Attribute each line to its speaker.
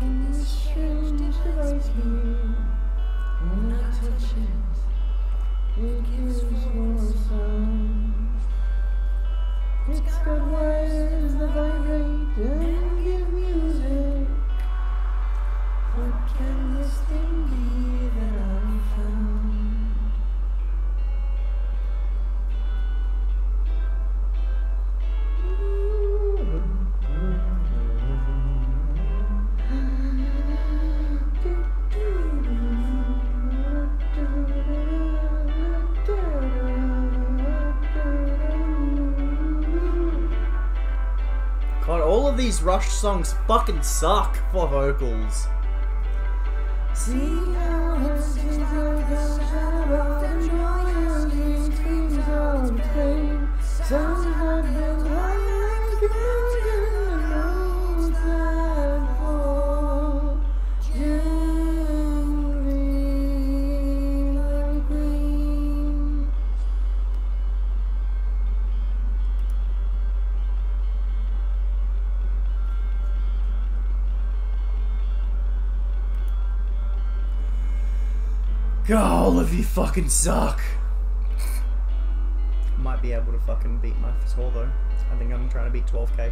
Speaker 1: in this strange device here. When I touch
Speaker 2: of these Rush songs fucking suck for vocals.
Speaker 1: See
Speaker 2: God, all of you fucking suck. Might be able to fucking beat my score though. I think I'm trying to beat 12k.